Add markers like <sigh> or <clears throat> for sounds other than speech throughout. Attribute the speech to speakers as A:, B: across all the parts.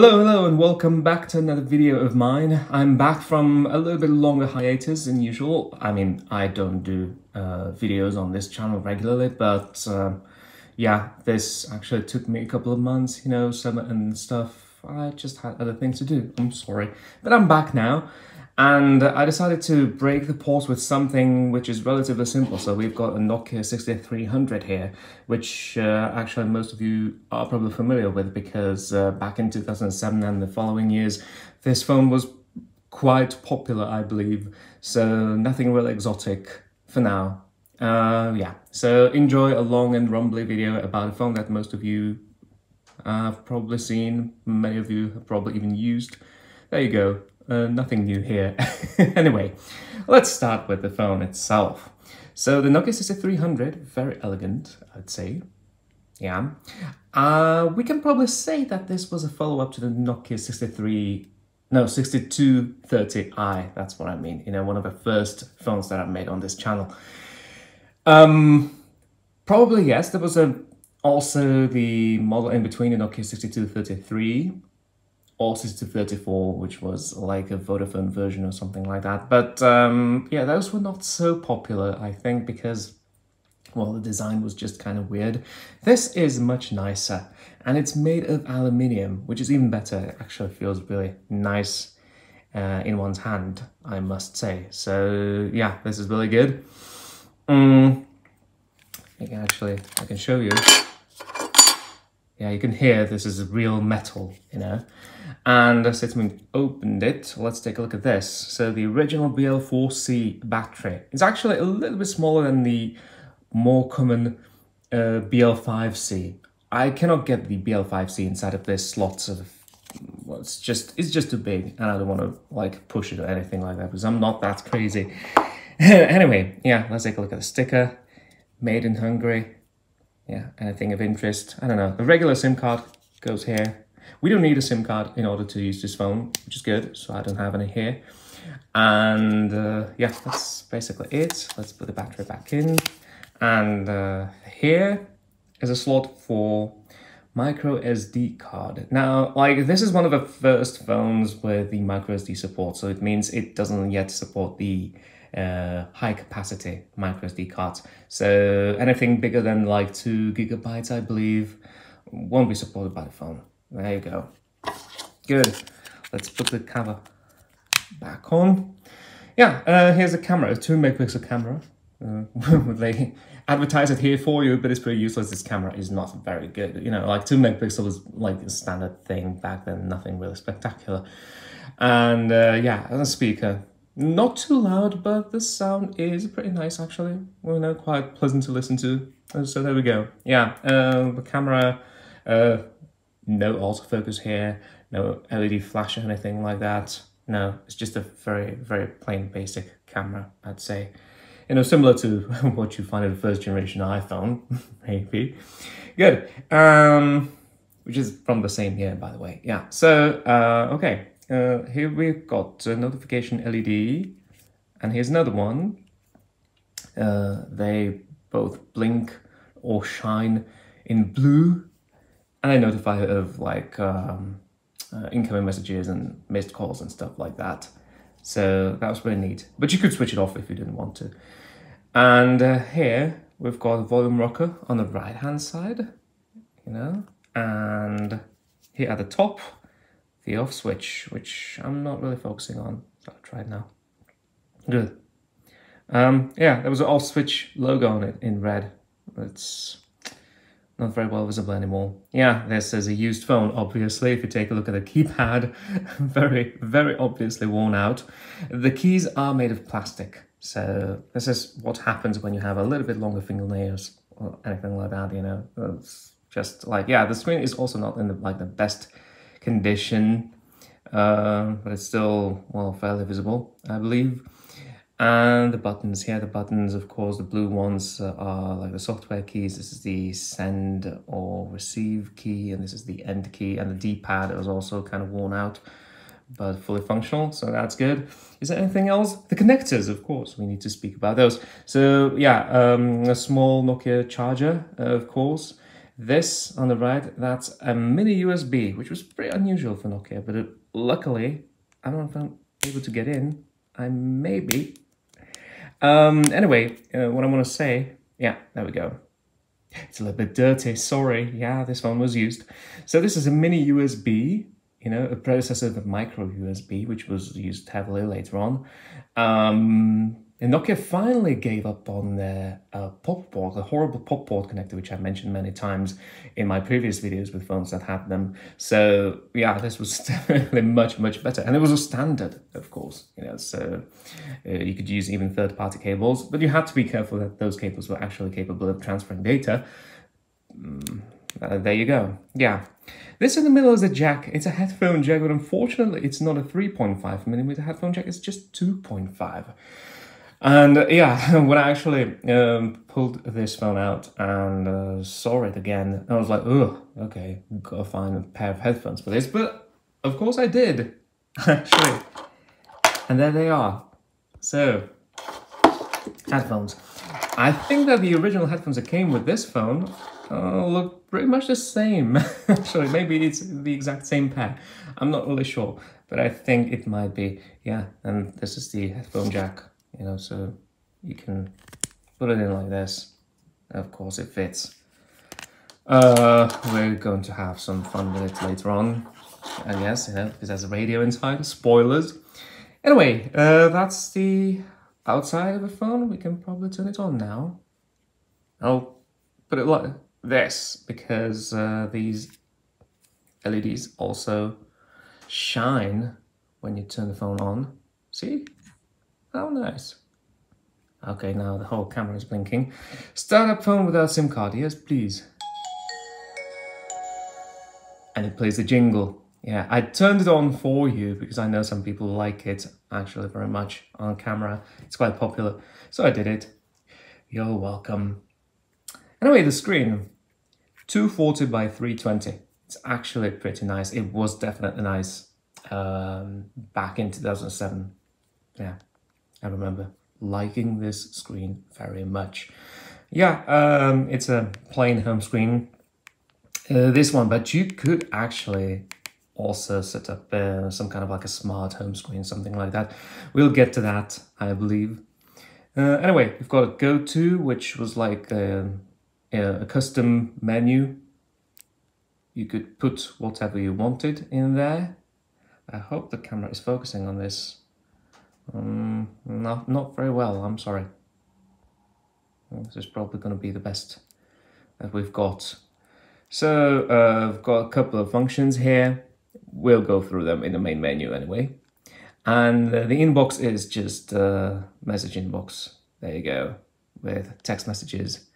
A: Hello, hello, and welcome back to another video of mine. I'm back from a little bit longer hiatus than usual. I mean, I don't do uh, videos on this channel regularly, but uh, yeah, this actually took me a couple of months, you know, summer and stuff. I just had other things to do. I'm sorry. But I'm back now. And I decided to break the pause with something which is relatively simple. So we've got a Nokia 6300 here, which uh, actually most of you are probably familiar with because uh, back in 2007 and the following years, this phone was quite popular, I believe. So nothing really exotic for now. Uh, yeah, so enjoy a long and rumbly video about a phone that most of you have probably seen, many of you have probably even used. There you go. Uh, nothing new here. <laughs> anyway, let's start with the phone itself. So the Nokia 6300, very elegant, I'd say. Yeah. Uh, we can probably say that this was a follow-up to the Nokia 63, no, 6230i, that's what I mean. You know, one of the first phones that I made on this channel. Um, probably yes, there was a also the model in between the Nokia 6233 or 64, which was like a Vodafone version or something like that. But um, yeah, those were not so popular, I think, because, well, the design was just kind of weird. This is much nicer, and it's made of aluminium, which is even better. It actually feels really nice uh, in one's hand, I must say. So yeah, this is really good. I can actually, I can show you. Yeah, you can hear this is real metal, you know. And since we opened it, let's take a look at this. So the original BL4C battery is actually a little bit smaller than the more common uh, BL5C. I cannot get the BL5C inside of this slot of well, it's just it's just too big and I don't want to like push it or anything like that because I'm not that crazy. <laughs> anyway, yeah, let's take a look at the sticker. Made in Hungary. Yeah, anything of interest. I don't know. The regular SIM card goes here. We don't need a SIM card in order to use this phone, which is good, so I don't have any here. And uh, yeah, that's basically it. Let's put the battery back in. And uh, here is a slot for micro SD card. Now, like this is one of the first phones with the micro SD support, so it means it doesn't yet support the uh, high capacity micro SD cards. So anything bigger than like two gigabytes, I believe, won't be supported by the phone. There you go. Good. Let's put the cover back on. Yeah, uh, here's a camera, a 2 megapixel camera. Uh, <laughs> they advertise it here for you, but it's pretty useless. This camera is not very good. You know, like 2 megapixel was like a standard thing back then, nothing really spectacular. And uh, yeah, a speaker. Not too loud, but the sound is pretty nice actually. Well, know, quite pleasant to listen to. So there we go. Yeah, uh, the camera, uh, no autofocus here, no LED flash or anything like that. No, it's just a very, very plain basic camera, I'd say. You know, similar to <laughs> what you find in the first generation iPhone, <laughs> maybe. Good. Um, which is from the same year, by the way. Yeah. So, uh, okay. Uh, here we've got a notification LED, and here's another one. Uh, they both blink or shine in blue and I notify her of like um, uh, incoming messages and missed calls and stuff like that. So that was really neat. But you could switch it off if you didn't want to. And uh, here we've got a volume rocker on the right hand side, you know, and here at the top, the off switch, which I'm not really focusing on. I'll try it now. Good. Um, yeah, there was an off switch logo on it in red. It's not very well visible anymore. Yeah, this is a used phone, obviously. If you take a look at the keypad, <laughs> very, very obviously worn out. The keys are made of plastic. So this is what happens when you have a little bit longer fingernails or anything like that, you know. It's just like, yeah, the screen is also not in the, like the best condition, uh, but it's still, well, fairly visible, I believe. And the buttons here, the buttons, of course, the blue ones are like the software keys. This is the send or receive key, and this is the end key. And the D-pad is also kind of worn out, but fully functional, so that's good. Is there anything else? The connectors, of course, we need to speak about those. So yeah, um, a small Nokia charger, uh, of course. This on the right, that's a mini USB, which was pretty unusual for Nokia, but it, luckily, I don't know if I'm able to get in. I may be. Um, anyway, uh, what I want to say, yeah, there we go. It's a little bit dirty, sorry. Yeah, this one was used. So this is a mini USB, you know, a predecessor of the micro USB, which was used heavily later on. Um, and Nokia finally gave up on their uh, pop port, the horrible pop port connector, which I've mentioned many times in my previous videos with phones that had them. So yeah, this was <laughs> definitely much, much better. And it was a standard, of course, you know, so uh, you could use even third-party cables, but you had to be careful that those cables were actually capable of transferring data. Mm, uh, there you go. Yeah. This in the middle is a jack. It's a headphone jack, but unfortunately it's not a 3.5 millimeter headphone jack, it's just 2.5. And uh, yeah, <laughs> when I actually um, pulled this phone out and uh, saw it again, I was like, oh, okay, gotta find a pair of headphones for this. But of course I did, <laughs> actually. And there they are. So, headphones. I think that the original headphones that came with this phone uh, look pretty much the same. <laughs> actually, maybe it's the exact same pair. I'm not really sure, but I think it might be. Yeah, and this is the headphone jack you know, so you can put it in like this. Of course it fits. Uh, we're going to have some fun with it later on, I guess, you know, because there's a radio inside, spoilers. Anyway, uh, that's the outside of the phone. We can probably turn it on now. I'll put it like this because uh, these LEDs also shine when you turn the phone on. See? Oh, nice. Okay, now the whole camera is blinking. Start up phone without SIM card, yes, please. And it plays the jingle. Yeah, I turned it on for you because I know some people like it actually very much on camera. It's quite popular, so I did it. You're welcome. Anyway, the screen, 240 by 320. It's actually pretty nice. It was definitely nice um, back in 2007. Yeah. I remember liking this screen very much. Yeah, um, it's a plain home screen, uh, this one, but you could actually also set up uh, some kind of like a smart home screen, something like that. We'll get to that, I believe. Uh, anyway, we've got a go-to, which was like a, a custom menu. You could put whatever you wanted in there. I hope the camera is focusing on this. Um, not, not very well, I'm sorry. This is probably going to be the best that we've got. So uh, I've got a couple of functions here. We'll go through them in the main menu anyway. And uh, the inbox is just uh, message inbox. There you go, with text messages.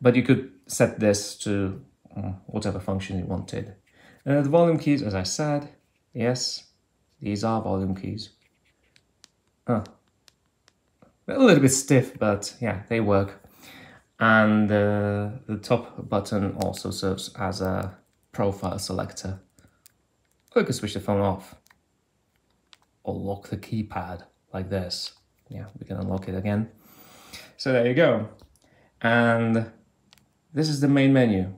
A: But you could set this to uh, whatever function you wanted. Uh, the volume keys, as I said, yes, these are volume keys. A little bit stiff, but yeah, they work. And uh, the top button also serves as a profile selector. Or you can switch the phone off. Or lock the keypad like this. Yeah, we can unlock it again. So there you go. And this is the main menu.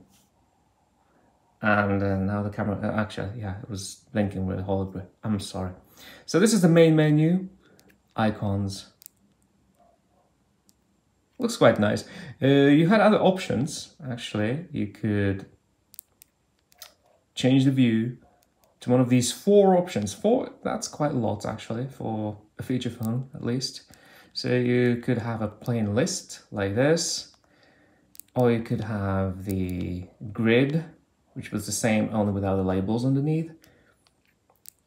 A: And uh, now the camera, uh, actually, yeah, it was blinking with hologram. I'm sorry. So this is the main menu icons. Looks quite nice. Uh, you had other options, actually. You could change the view to one of these four options. Four, that's quite a lot, actually, for a feature phone, at least. So you could have a plain list, like this. Or you could have the grid, which was the same, only without the labels underneath.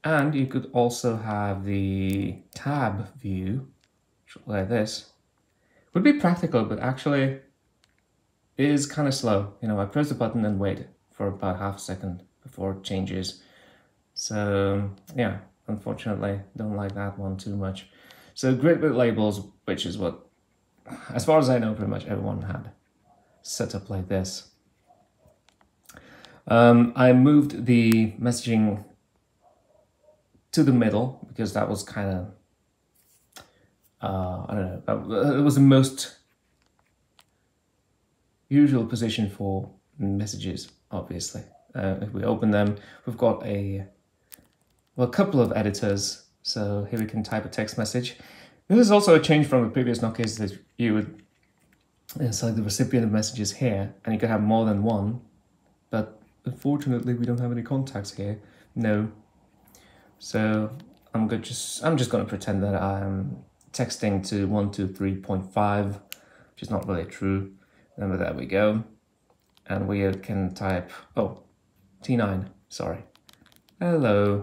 A: And you could also have the tab view, like this. Would be practical, but actually is kind of slow. You know, I press the button and wait for about half a second before it changes. So yeah, unfortunately, don't like that one too much. So grid with labels, which is what, as far as I know, pretty much everyone had set up like this. Um, I moved the messaging to the middle because that was kind of uh, I don't know it was the most usual position for messages, obviously. Uh, if we open them, we've got a, well, a couple of editors. So here we can type a text message. This is also a change from the previous Nokia's that you would select the recipient of messages here, and you could have more than one, but unfortunately we don't have any contacts here. No. So I'm going just I'm just going to pretend that I'm texting to 123.5, which is not really true. And there we go. And we can type, oh, T9, sorry. Hello.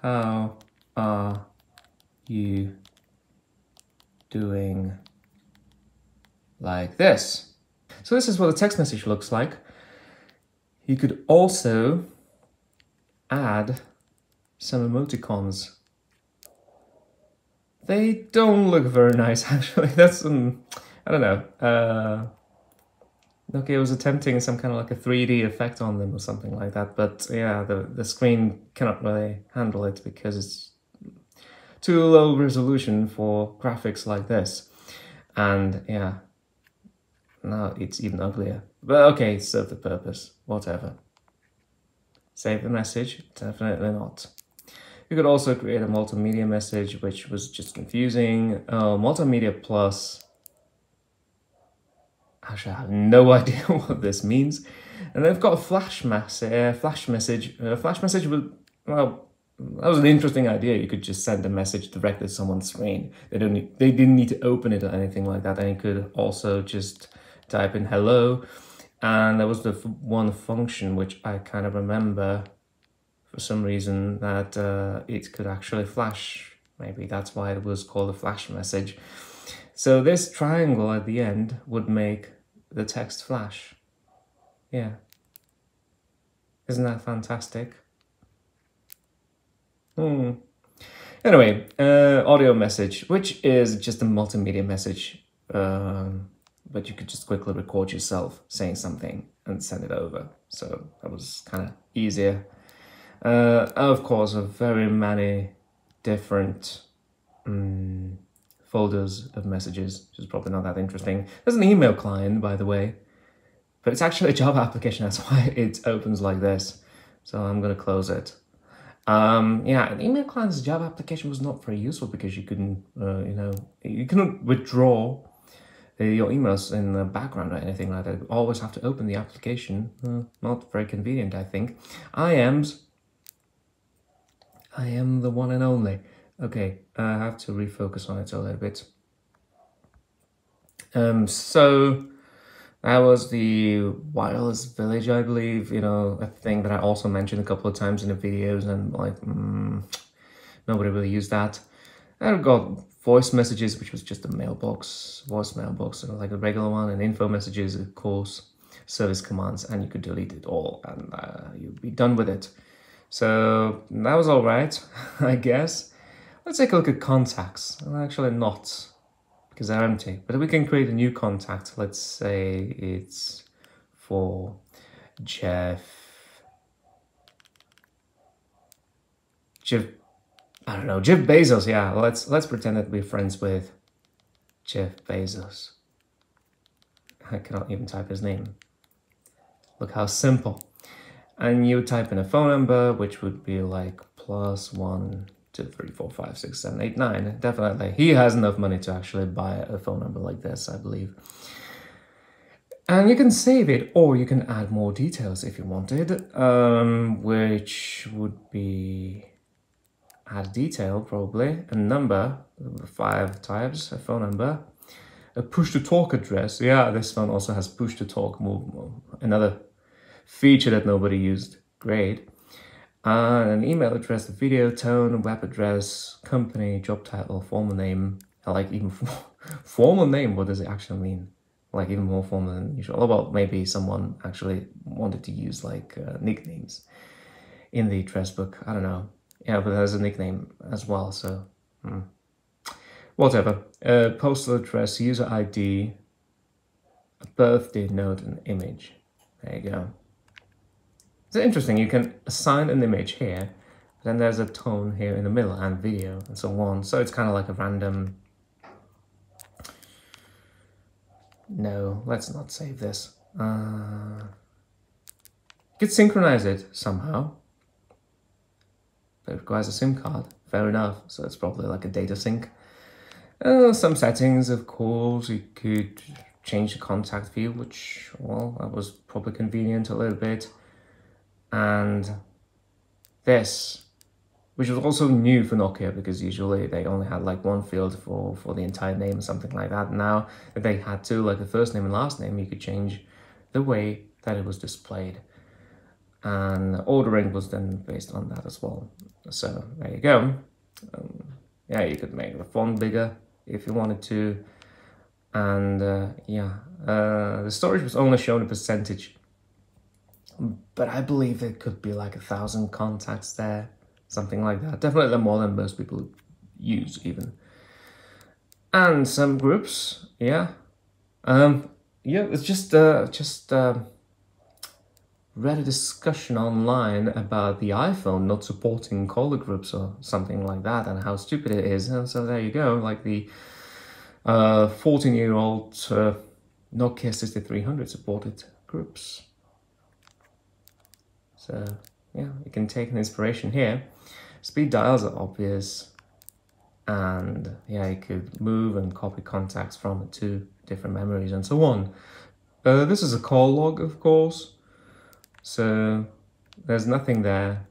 A: How are you doing like this? So this is what the text message looks like. You could also add some emoticons. They don't look very nice, <laughs> actually. That's, um, I don't know. Uh, okay, was attempting some kind of like a 3D effect on them or something like that. But yeah, the, the screen cannot really handle it because it's too low resolution for graphics like this. And yeah, now it's even uglier. But okay, serve the purpose, whatever. Save the message? Definitely not. You could also create a multimedia message, which was just confusing. Uh, multimedia plus. Actually, I have no <laughs> idea what this means. And they've got a flash mass, uh, flash message. A flash message would, well, that was an interesting idea. You could just send a message directly to someone's screen. They don't. Need, they didn't need to open it or anything like that. And you could also just type in hello, and there was the one function which I kind of remember for some reason that uh, it could actually flash. Maybe that's why it was called a flash message. So this triangle at the end would make the text flash. Yeah. Isn't that fantastic? Hmm. Anyway, uh, audio message, which is just a multimedia message, um, but you could just quickly record yourself saying something and send it over. So that was kind of easier uh, of course, very many different um, folders of messages, which is probably not that interesting. There's an email client, by the way, but it's actually a Java <laughs> application. That's why it opens like this. So I'm going to close it. Um, yeah, an email client's Java application was not very useful because you couldn't, uh, you know, you couldn't withdraw your emails in the background or anything like that. You always have to open the application. Uh, not very convenient, I think. IAMS I am the one and only. Okay, I have to refocus on it a little bit. Um, so that was the wireless village, I believe. You know, a thing that I also mentioned a couple of times in the videos, and like mm, nobody really used that. I got voice messages, which was just a mailbox, voice mailbox, like a regular one, and info messages, of course, service commands, and you could delete it all, and uh, you'd be done with it. So that was all right, <laughs> I guess. Let's take a look at contacts. Actually not, because they're empty. But we can create a new contact. Let's say it's for Jeff. Jeff, I don't know, Jeff Bezos. Yeah, let's let's pretend that we're friends with Jeff Bezos. I cannot even type his name. Look how simple and you type in a phone number, which would be like plus one, two, three, four, five, six, seven, eight, nine. Definitely. He has enough money to actually buy a phone number like this, I believe. And you can save it, or you can add more details if you wanted, um, which would be add detail probably, a number, five types, a phone number, a push to talk address. Yeah, this one also has push to talk, another feature that nobody used. Great. Uh, an email address, a video tone, web address, company, job title, formal name. I like even <laughs> formal name. What does it actually mean? Like even more formal than usual. Well, maybe someone actually wanted to use like uh, nicknames in the address book. I don't know. Yeah, but there's a nickname as well. So hmm. whatever. Uh, postal address, user ID, a birthday note, and image. There you go. It's interesting, you can assign an image here, then there's a tone here in the middle and video and so on. So it's kind of like a random... No, let's not save this. Uh, you could synchronize it somehow. It requires a SIM card. Fair enough. So it's probably like a data sync. Uh, some settings, of course, you could change the contact field, which, well, that was probably convenient a little bit. And this, which was also new for Nokia because usually they only had like one field for, for the entire name or something like that. Now they had two, like the first name and last name, you could change the way that it was displayed. And ordering was then based on that as well. So there you go. Um, yeah, you could make the font bigger if you wanted to. And uh, yeah, uh, the storage was only shown a percentage. But I believe there could be like a thousand contacts there, something like that. Definitely more than most people use even. And some groups, yeah. Um, yeah, it's just, uh, just, uh, read a discussion online about the iPhone not supporting caller groups or something like that and how stupid it is. And so there you go, like the 14-year-old uh, uh, Nokia 6300 supported groups. So yeah, you can take an inspiration here. Speed dials are obvious and yeah, you could move and copy contacts from two different memories and so on. Uh, this is a call log, of course. So there's nothing there.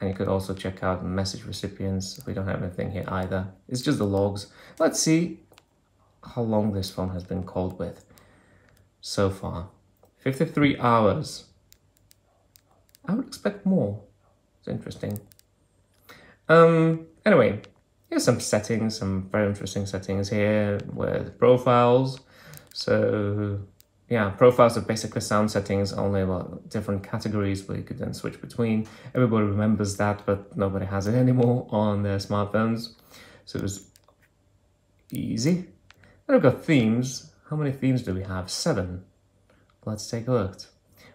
A: And you could also check out message recipients. We don't have anything here either. It's just the logs. Let's see how long this phone has been called with so far. 53 hours. I would expect more. It's interesting. Um, anyway, here's some settings, some very interesting settings here with profiles. So yeah, profiles are basically sound settings, only about different categories where you could then switch between. Everybody remembers that, but nobody has it <laughs> anymore on their smartphones. So it was easy. Then we've got themes. How many themes do we have? Seven. Let's take a look.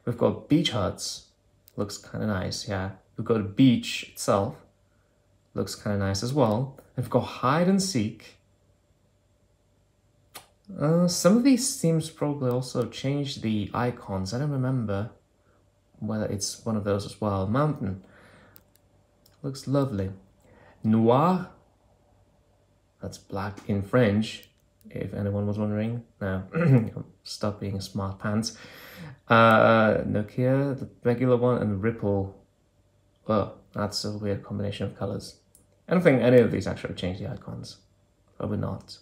A: We've got beach huts. Looks kind of nice, yeah. We've got a beach itself. Looks kind of nice as well. We've got hide and seek. Uh, some of these themes probably also change the icons. I don't remember whether it's one of those as well. Mountain. Looks lovely. Noir. That's black in French, if anyone was wondering. Now, <clears throat> stop being smart pants. Uh, Nokia, the regular one, and Ripple. Well, that's a weird combination of colors. I don't think any of these actually change the icons. Probably not.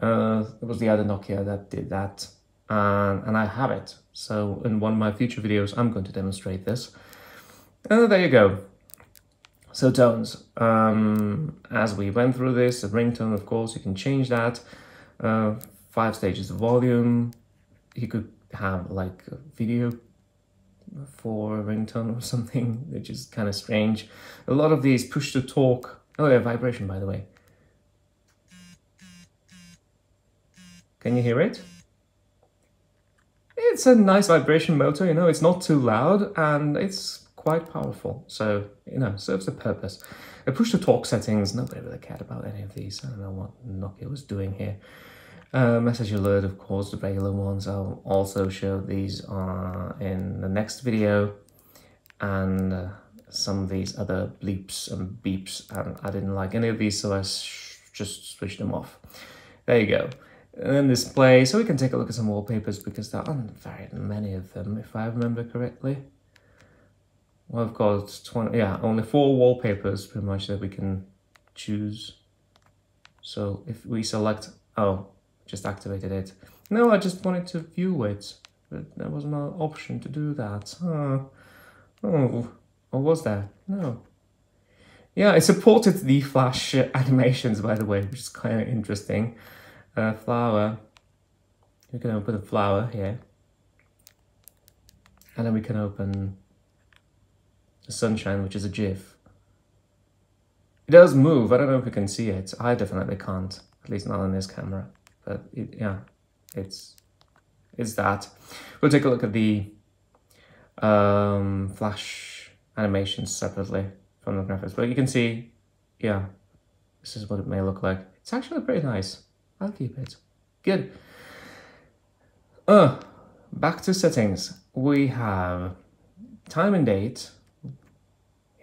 A: Uh, it was the other Nokia that did that, and, and I have it. So in one of my future videos, I'm going to demonstrate this. Uh, there you go. So tones, um, as we went through this, the ringtone, of course, you can change that. Uh, five stages of volume. You could have like a video for a ringtone or <laughs> something, which is kind of strange. A lot of these push to talk. Oh yeah, vibration, by the way. Can you hear it? It's a nice vibration motor, you know, it's not too loud and it's quite powerful. So, you know, serves a purpose. I push-to-talk settings, nobody really cared about any of these. I don't know what Nokia was doing here. Uh, message alert, of course, the regular ones. I'll also show these uh, in the next video. And uh, some of these other bleeps and beeps, and I didn't like any of these, so I just switched them off. There you go and display so we can take a look at some wallpapers because there aren't very many of them if I remember correctly. Well I've got 20 yeah only four wallpapers pretty much that we can choose. So if we select oh just activated it. No I just wanted to view it but there was no option to do that. Oh oh or was there no. Yeah it supported the flash animations by the way which is kind of interesting a flower. We can open a flower here. And then we can open the sunshine, which is a GIF. It does move. I don't know if you can see it. I definitely can't, at least not on this camera. But it, yeah, it's it's that. We'll take a look at the um, flash animations separately from the graphics. But you can see, yeah, this is what it may look like. It's actually pretty nice. I'll keep it. Good. uh, back to settings. We have time and date.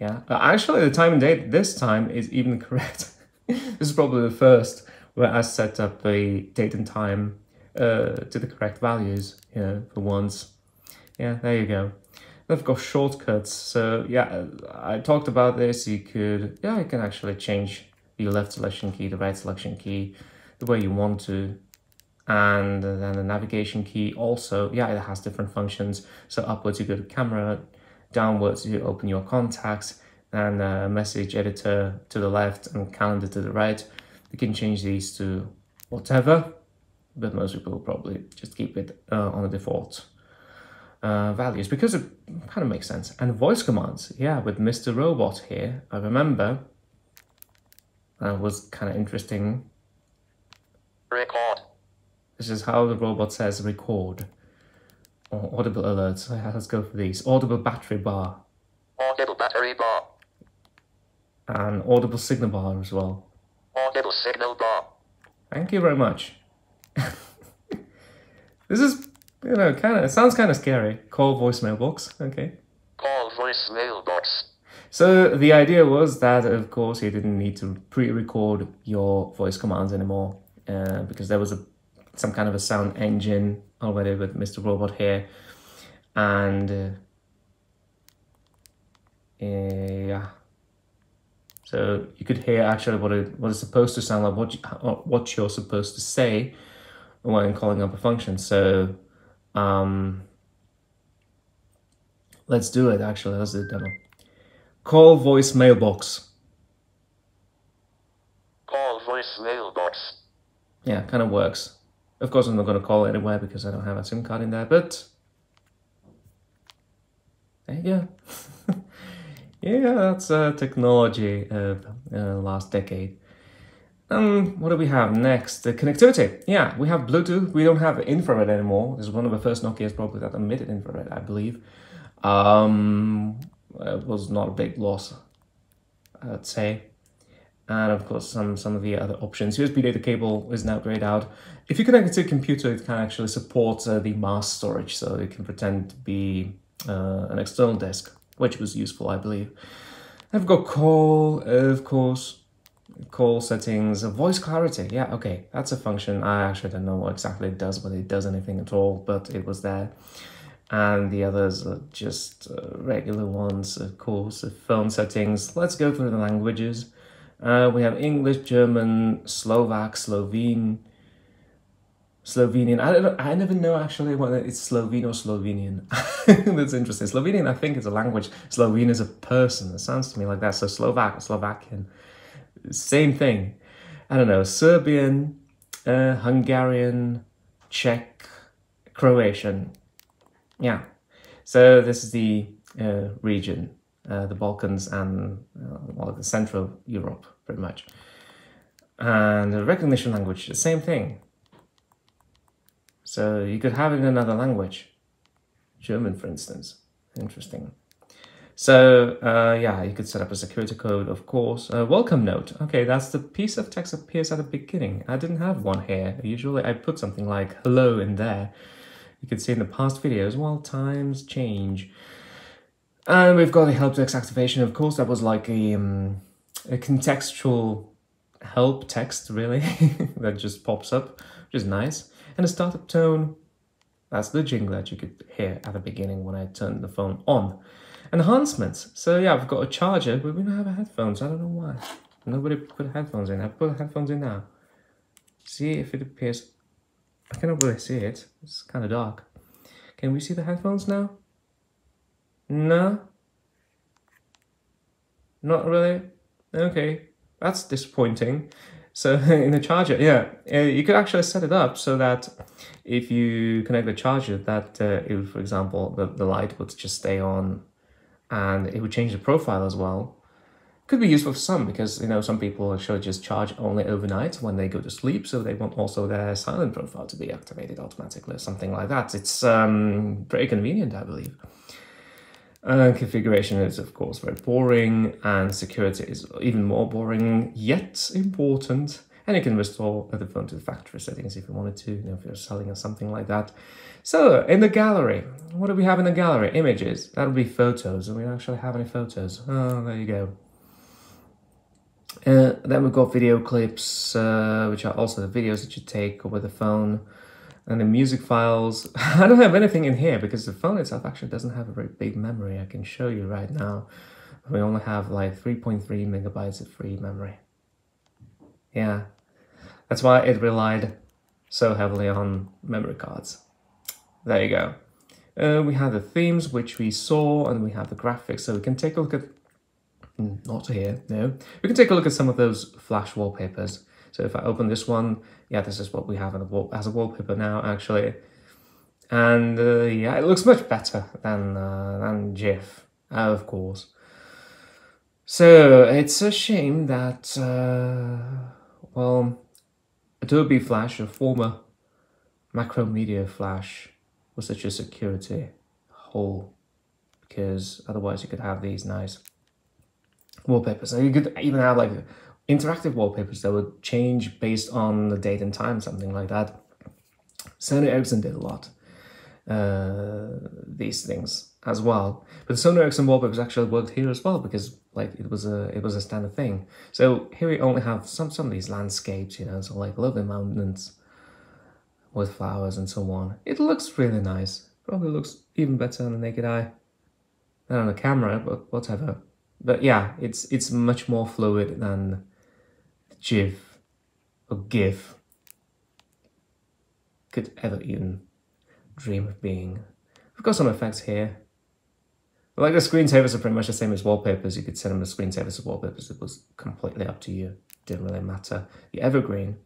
A: Yeah, uh, actually the time and date this time is even <laughs> correct. this is probably the first where I set up the date and time uh, to the correct values, you know, for once. Yeah, there you go. I've got shortcuts. So yeah, I talked about this. You could, yeah, you can actually change your left selection key, the right selection key, the way you want to. And then the navigation key also, yeah, it has different functions. So upwards, you go to camera, downwards, you open your contacts, and a message editor to the left and calendar to the right. You can change these to whatever, but most people will probably just keep it uh, on the default uh, values because it kind of makes sense. And voice commands, yeah, with Mr. Robot here, I remember that was kind of interesting.
B: Record.
A: This is how the robot says record. Or audible alerts. Let's go for these. Audible battery bar.
B: Audible battery bar.
A: And audible signal bar as well.
B: Audible signal bar.
A: Thank you very much. <laughs> this is you know, kind of, it sounds kind of scary. Call voicemail box, okay.
B: Call voicemail box.
A: So the idea was that, of course, you didn't need to pre-record your voice commands anymore uh, because there was a some kind of a sound engine already with Mr. Robot here. And uh, yeah, so you could hear actually what it what it's supposed to sound like, what you, what you're supposed to say when calling up a function. So um, let's do it, actually. Let's do the demo. Call voice mailbox.
B: Call voice mailbox.
A: Yeah, kind of works. Of course, I'm not going to call anywhere because I don't have a SIM card in there, but there you go. <laughs> yeah, that's uh, technology of uh, last decade. Um, what do we have next? The connectivity. Yeah, we have Bluetooth. We don't have infrared anymore. This is one of the first Nokia's probably that emitted infrared, I believe. Um, it was not a big loss, I'd say. And of course, some, some of the other options. USB data cable is now grayed out. If you connect it to a computer, it can actually support uh, the mass storage, so it can pretend to be uh, an external disk, which was useful, I believe. I've got call, of course, call settings, voice clarity. Yeah, okay, that's a function. I actually don't know what exactly it does, whether it does anything at all, but it was there. And the others are just uh, regular ones, of course, phone settings. Let's go through the languages. Uh, we have English, German, Slovak, Slovene, Slovenian. I don't I never know actually whether it's Slovene or Slovenian. <laughs> That's interesting. Slovenian, I think, is a language. Slovene is a person. It sounds to me like that. So Slovak, Slovakian same thing. I don't know, Serbian, uh, Hungarian, Czech, Croatian. Yeah. So this is the uh, region, uh, the Balkans and uh, well, the Central Europe, pretty much. And the recognition language, the same thing. So you could have it in another language, German, for instance. Interesting. So uh, yeah, you could set up a security code, of course. Uh, welcome note. Okay, that's the piece of text that appears at the beginning. I didn't have one here. Usually I put something like hello in there. You can see in the past videos, well, times change. And we've got the help text activation, of course. That was like a, um, a contextual help text, really, <laughs> that just pops up, which is nice. And a startup tone, that's the jingle that you could hear at the beginning when I turned the phone on enhancements. So yeah, I've got a charger, but we don't have headphones. I don't know why. Nobody put headphones in. I put headphones in now. See if it appears. I cannot really see it. It's kind of dark. Can we see the headphones now? No. Not really. Okay, that's disappointing. So <laughs> in the charger, yeah, uh, you could actually set it up so that if you connect the charger, that uh, it would, for example, the, the light would just stay on and it would change the profile as well. Could be useful for some because you know some people should just charge only overnight when they go to sleep, so they want also their silent profile to be activated automatically, or something like that. It's um, convenient, I believe. Uh, configuration is of course very boring, and security is even more boring yet important. And you can restore the phone to the factory settings if you wanted to, you know, if you're selling or something like that. So, in the gallery, what do we have in the gallery? Images. That would be photos. Do we actually have any photos? Oh, there you go. Uh, then we've got video clips, uh, which are also the videos that you take with the phone, and the music files. <laughs> I don't have anything in here because the phone itself actually doesn't have a very big memory. I can show you right now. We only have like 3.3 megabytes of free memory. Yeah, that's why it relied so heavily on memory cards. There you go. Uh, we have the themes, which we saw, and we have the graphics. So we can take a look at Mm, not here, no. We can take a look at some of those flash wallpapers. So if I open this one, yeah, this is what we have wall as a wallpaper now, actually. And uh, yeah, it looks much better than, uh, than GIF, of course. So it's a shame that, uh, well, Adobe Flash, a former Macromedia Flash, was such a security hole because otherwise you could have these nice wallpapers. You could even have like interactive wallpapers that would change based on the date and time, something like that. Sony Ericsson did a lot uh, these things as well. But Sony Ericsson wallpapers actually worked here as well because like it was a it was a standard thing. So here we only have some some of these landscapes, you know, so like lovely mountains with flowers and so on. It looks really nice. Probably looks even better on the naked eye than on the camera, but whatever but yeah, it's it's much more fluid than GIF or GIF could ever even dream of being. We've got some effects here. Like the screensavers are pretty much the same as wallpapers. You could set them as screensavers or wallpapers. It was completely up to you. Didn't really matter. The evergreen.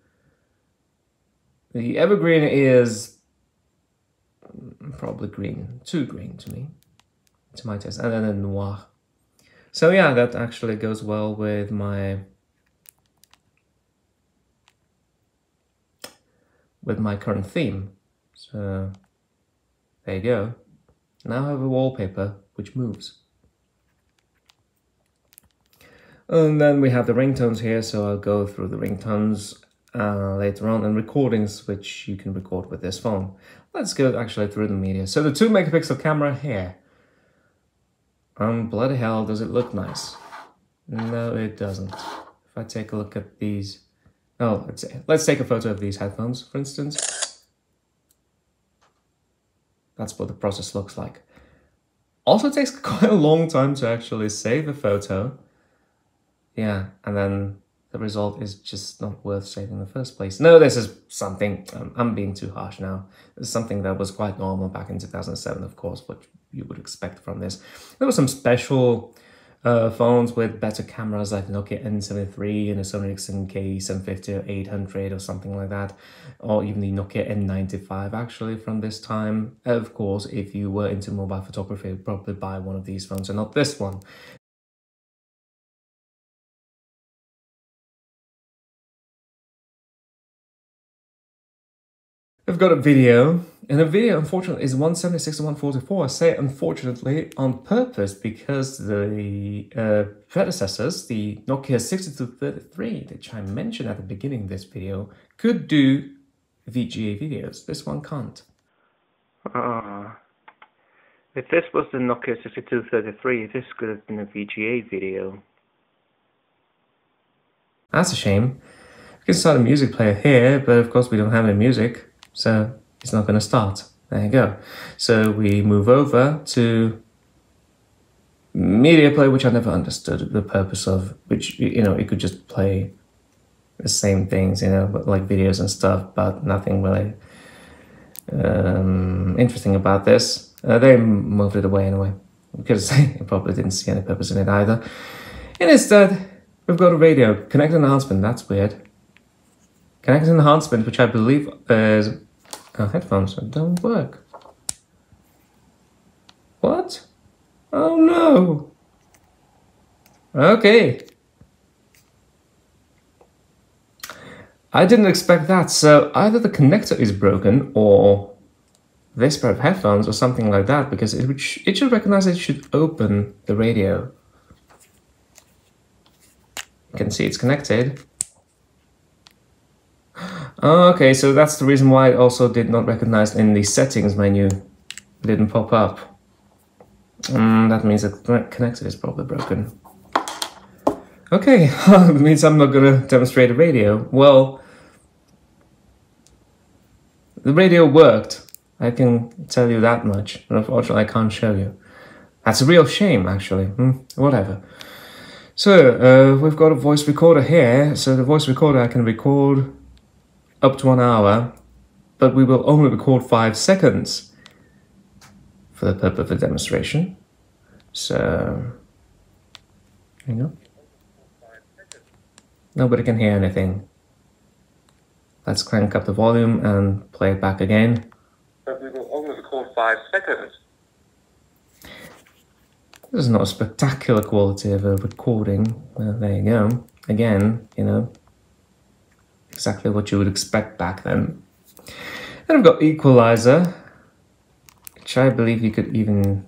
A: The evergreen is probably green. Too green to me. To my taste. And then the noir. So yeah, that actually goes well with my with my current theme. So there you go. Now I have a wallpaper which moves. And then we have the ringtones here, so I'll go through the ringtones uh, later on and recordings which you can record with this phone. Let's go actually through the media. So the 2 megapixel camera here um, bloody hell, does it look nice? No, it doesn't. If I take a look at these... Oh, let's, let's take a photo of these headphones, for instance. That's what the process looks like. Also takes <laughs> quite a long time to actually save a photo. Yeah, and then the result is just not worth saving in the first place. No, this is something, um, I'm being too harsh now. Is something that was quite normal back in 2007, of course, what you would expect from this. There were some special uh, phones with better cameras like Nokia N73 and a Sony Ericsson K750 or 800 or something like that, or even the Nokia N95 actually from this time. Of course, if you were into mobile photography, you'd probably buy one of these phones and not this one. I've got a video, and the video, unfortunately, is 176 to 144. I say unfortunately on purpose because the uh, predecessors, the Nokia 6233, which I mentioned at the beginning of this video, could do VGA videos. This one can't. Ah. If this was the Nokia 6233, this could have been a VGA video. That's a shame. We can start a music player here, but of course we don't have any music so it's not going to start. There you go. So we move over to media player, which I never understood the purpose of, which, you know, it could just play the same things, you know, like videos and stuff, but nothing really um, interesting about this. Uh, they moved it away anyway, because <laughs> they probably didn't see any purpose in it either. And instead, we've got a radio, connected enhancement, that's weird. Connected enhancement, which I believe is uh, headphones don't work. What? Oh no! Okay. I didn't expect that, so either the connector is broken or this pair of headphones or something like that because it, it should recognize it should open the radio. You can see it's connected. Oh, okay, so that's the reason why it also did not recognize in the settings menu. It didn't pop up. Mm, that means the connector is probably broken. Okay, <laughs> that means I'm not gonna demonstrate a radio. Well, the radio worked. I can tell you that much, but unfortunately I can't show you. That's a real shame, actually. Hmm, whatever. So, uh, we've got a voice recorder here. So the voice recorder I can record up to an hour, but we will only record five seconds for the purpose of the demonstration. So, you know, nobody can hear anything. Let's crank up the volume and play it back again.
C: But we will only record five seconds.
A: This is not a spectacular quality of a recording. Well, there you go. Again, you know, exactly what you would expect back then. Then I've got equalizer, which I believe you could even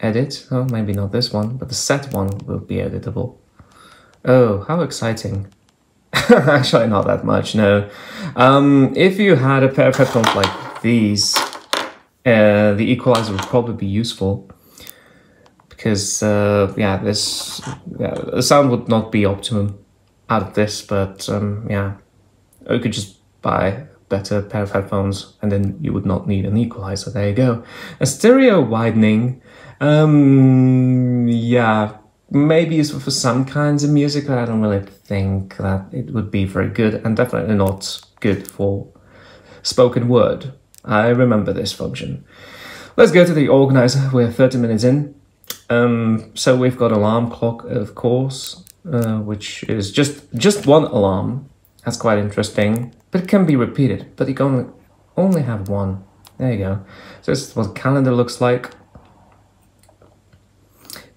A: edit. Oh, maybe not this one, but the set one will be editable. Oh, how exciting. <laughs> Actually, not that much, no. Um, if you had a pair of headphones like these, uh, the equalizer would probably be useful. Because, uh, yeah, this, yeah, the sound would not be optimum out of this, but, um, yeah. Or you could just buy a better pair of headphones and then you would not need an equalizer. There you go. A stereo widening, um, yeah, maybe useful for some kinds of music, but I don't really think that it would be very good, and definitely not good for spoken word. I remember this function. Let's go to the organizer. We're 30 minutes in. Um, so we've got alarm clock, of course, uh, which is just just one alarm. That's quite interesting, but it can be repeated. But you can only, have one. There you go. So this is what calendar looks like.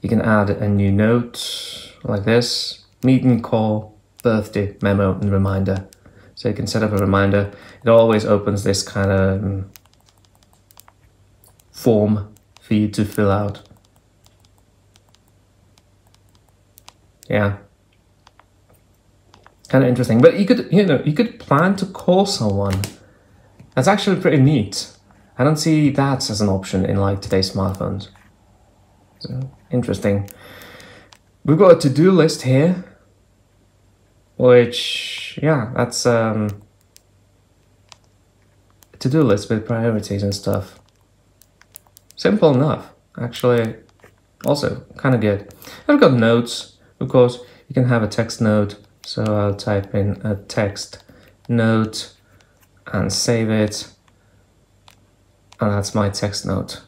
A: You can add a new note like this, meeting call, birthday, memo, and reminder. So you can set up a reminder. It always opens this kind of um, form for you to fill out. Yeah. Kind of interesting. But you could, you know, you could plan to call someone. That's actually pretty neat. I don't see that as an option in like today's smartphones. So interesting. We've got a to-do list here, which yeah, that's um, a to-do list with priorities and stuff. Simple enough, actually. Also, kind of good. I've got notes, of course. You can have a text note, so I'll type in a text note and save it, and that's my text note.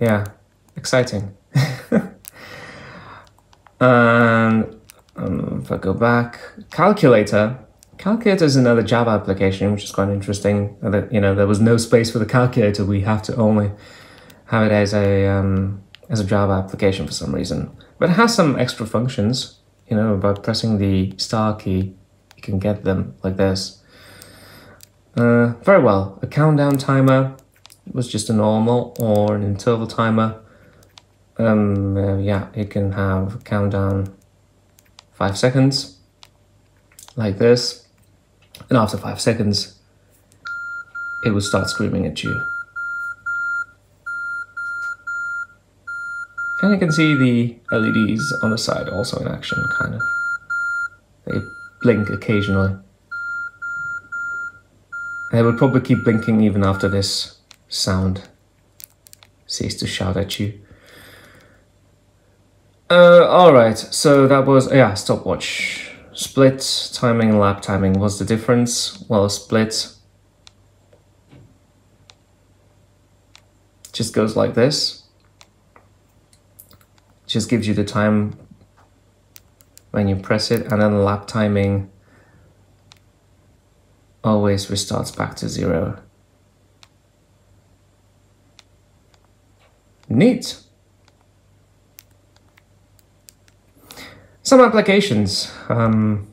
A: Yeah, exciting. <laughs> and um, if I go back, calculator. Calculator is another Java application, which is quite interesting. That you know there was no space for the calculator. We have to only have it as a um, as a Java application for some reason. But it has some extra functions. You know, by pressing the star key, you can get them like this. Uh, very well. A countdown timer was just a normal or an interval timer. Um, uh, yeah, it can have countdown five seconds, like this, and after five seconds, it will start screaming at you. And you can see the LEDs on the side also in action, kind of. They blink occasionally. They will probably keep blinking even after this sound cease to shout at you. Uh, alright, so that was, yeah, stopwatch. Split timing and lap timing. What's the difference? Well, split just goes like this. Just gives you the time when you press it, and then lap timing always restarts back to zero. Neat. Some applications. Um,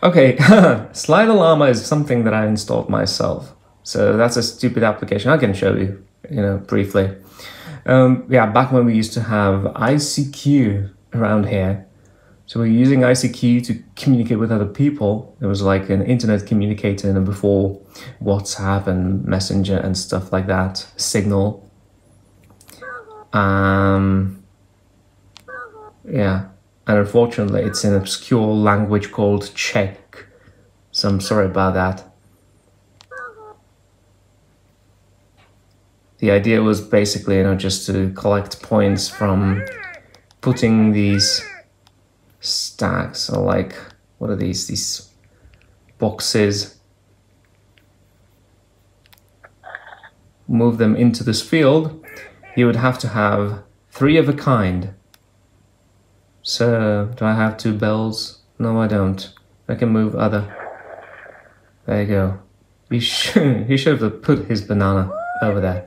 A: okay, <laughs> Slide Llama is something that I installed myself. So that's a stupid application. I can show you, you know, briefly. Um, yeah, back when we used to have ICQ around here, So we're using ICQ to communicate with other people. It was like an internet communicator and before WhatsApp and Messenger and stuff like that. Signal. Um, yeah. And unfortunately, it's an obscure language called Czech. So I'm sorry about that. The idea was basically, you know, just to collect points from putting these stacks or like, what are these? These boxes. Move them into this field. You would have to have three of a kind. So, do I have two bells? No, I don't. I can move other. There you go. He should, <laughs> he should have put his banana over there.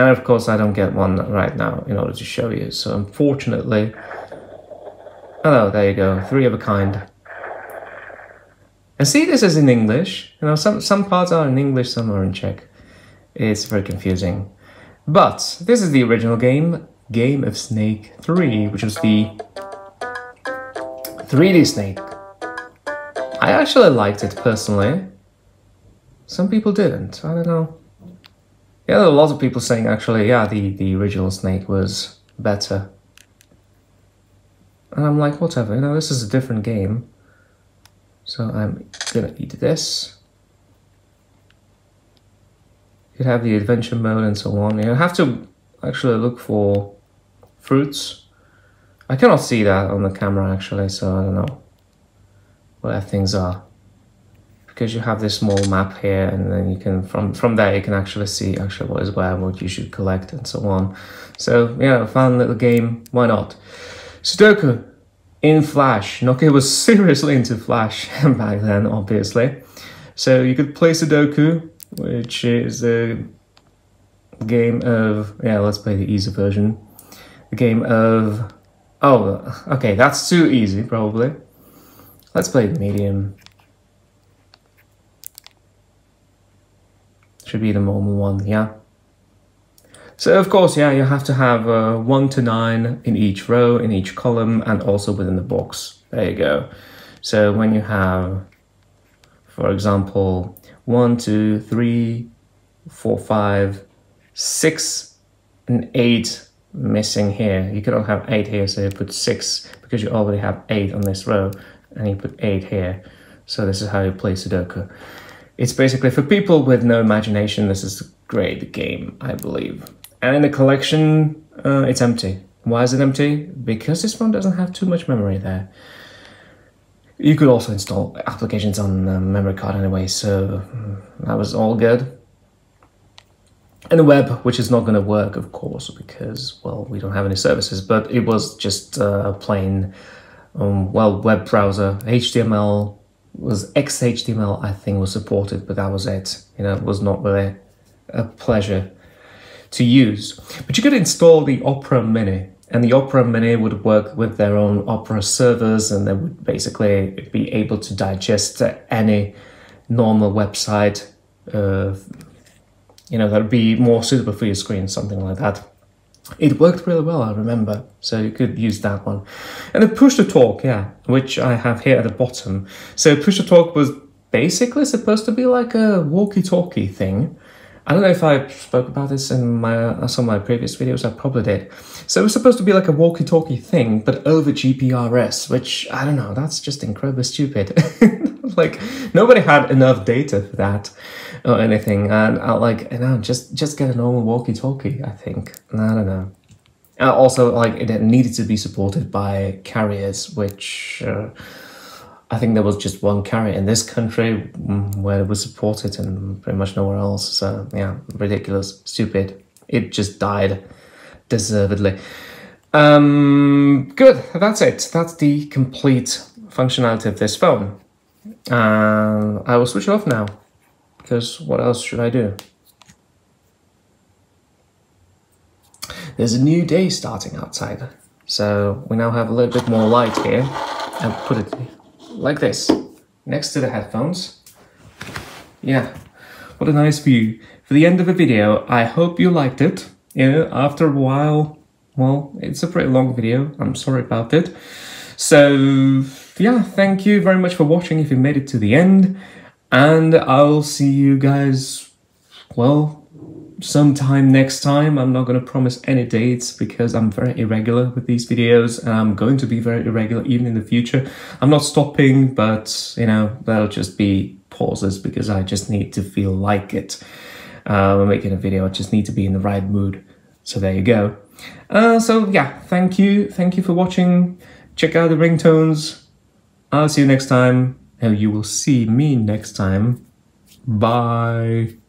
A: And of course I don't get one right now in order to show you. So unfortunately... Hello, there you go. Three of a kind. And see, this is in English. You know, some, some parts are in English, some are in Czech. It's very confusing. But this is the original game, Game of Snake 3, which was the 3D Snake. I actually liked it personally. Some people didn't. I don't know. Yeah, there are a lot of people saying actually, yeah, the, the original Snake was better. And I'm like, whatever, you know, this is a different game. So I'm gonna eat this. You have the adventure mode and so on. You have to actually look for fruits. I cannot see that on the camera actually, so I don't know where things are. Because you have this small map here and then you can, from, from there you can actually see actually what is where, what you should collect and so on. So yeah, fun little game, why not? Sudoku in Flash. Nokia was <laughs> seriously into Flash <laughs> back then, obviously. So you could play Sudoku, which is a game of, yeah, let's play the easy version. the game of, oh, okay, that's too easy, probably. Let's play medium. Should be the normal one, yeah. So of course, yeah, you have to have uh, 1 to 9 in each row, in each column, and also within the box. There you go. So when you have, for example, 1, 2, 3, 4, 5, 6, and 8 missing here. You cannot have 8 here, so you put 6 because you already have 8 on this row, and you put 8 here. So this is how you play Sudoku. It's basically for people with no imagination, this is a great game, I believe. And in the collection, uh, it's empty. Why is it empty? Because this one doesn't have too much memory there. You could also install applications on the memory card anyway, so mm, that was all good. And the web, which is not going to work, of course, because, well, we don't have any services, but it was just a plain, um, well, web browser. HTML was XHTML, I think, was supported, but that was it. You know, it was not really a pleasure to use. But you could install the Opera Mini, and the Opera Mini would work with their own Opera servers, and they would basically be able to digest any normal website. Uh, you know, that would be more suitable for your screen, something like that. It worked really well, I remember, so you could use that one. And then push to talk, yeah, which I have here at the bottom. So push to talk was basically supposed to be like a walkie-talkie thing, I don't know if I spoke about this in my uh, some of my previous videos, I probably did. So it was supposed to be like a walkie-talkie thing, but over GPRS, which, I don't know, that's just incredibly stupid. <laughs> like, nobody had enough data for that or anything, and I like, you know, just, just get a normal walkie-talkie, I think. I don't know. Uh, also, like, it needed to be supported by carriers, which... Uh, I think there was just one carrier in this country mm, where it was supported and pretty much nowhere else. So yeah, ridiculous, stupid. It just died deservedly. Um, good, that's it. That's the complete functionality of this phone. Uh, I will switch it off now because what else should I do? There's a new day starting outside. So we now have a little bit more light here. and put it like this, next to the headphones. Yeah, what a nice view. For the end of the video, I hope you liked it. You know, after a while, well, it's a pretty long video. I'm sorry about it. So, yeah, thank you very much for watching if you made it to the end. And I'll see you guys, well, sometime next time. I'm not going to promise any dates because I'm very irregular with these videos and I'm going to be very irregular even in the future. I'm not stopping, but, you know, that'll just be pauses because I just need to feel like it. Uh, when making a video, I just need to be in the right mood. So there you go. Uh, so yeah, thank you. Thank you for watching. Check out the ringtones. I'll see you next time. And you will see me next time. Bye.